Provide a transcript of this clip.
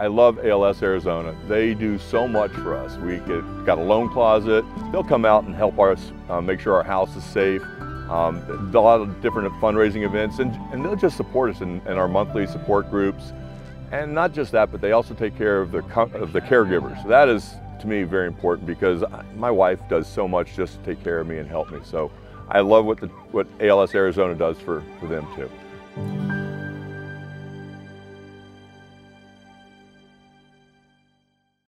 I love ALS Arizona. They do so much for us. We get, got a loan closet. They'll come out and help us uh, make sure our house is safe. Um, a lot of different fundraising events, and, and they'll just support us in, in, our monthly support groups. And not just that, but they also take care of the, of the caregivers. That is, to me, very important because my wife does so much just to take care of me and help me. So I love what, the, what ALS Arizona does for, for them too.